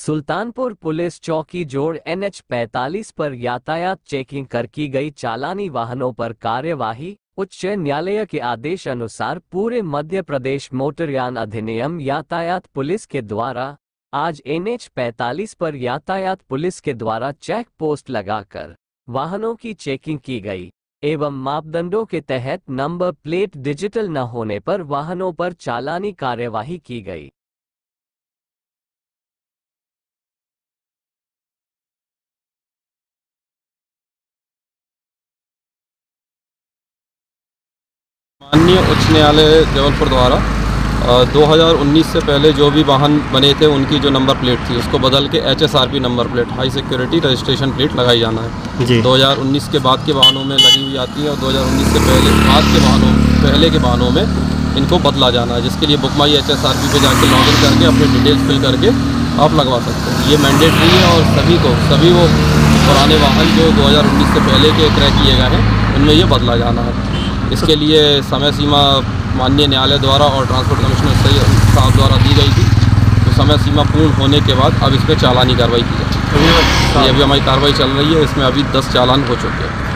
Sultanpur police चौकी जोड़ NH 45 पर यातायात चेकिंग कर की गई चालानी वाहनों पर कार्यवाही, उच्च न्यायालय के आदेश अनुसार पूरे मध्य प्रदेश मोटरयान अधिनियम यातायात पुलिस के द्वारा, आज एनएच 45 पर यातायात पुलिस के द्वारा चेक पोस्ट लगाकर, वाहनों की चेकिंग की गई, एवं मापदंडों के तहत नंबर प्लेट डिजिटल न होने पर वाहनों पर चालानी कार्यवाही की गई। माननीय उच्च न्यायालय जबलपुर द्वारा अ, 2019 से पहले जो भी वाहन बने थे उनकी जो नंबर प्लेट थी उसको बदल के HSRP number plate high security registration plate लगाई जाना है। जी। 2019 के बाद के वाहनों में लगी हुई आती है और 2019 से पहले बाद के वाहनों पहले के वाहनों में इनको बदला जाना है जिसके लिए book my H S R P पे जाके लॉग इन करके अपनी डिटेल्स फिल करके आप लगवा सकते हैं। ये मैंडेटरी है और सभी को सभी वो पुराने वाहन जो 2019 से पहले के क्रय किए गए हैं उनमें ये बदला जाना है। इसके लिए समय सीमा माननीय न्यायालय द्वारा और ट्रांसपोर्ट कमिश्नर सही साहब द्वारा दी गई थी। तो समय सीमा पूर्ण होने के बाद अब इस पर चालानी कार्रवाई की जाए ये अभी हमारी कार्रवाई चल रही है इसमें अभी दस चालान हो चुके हैं।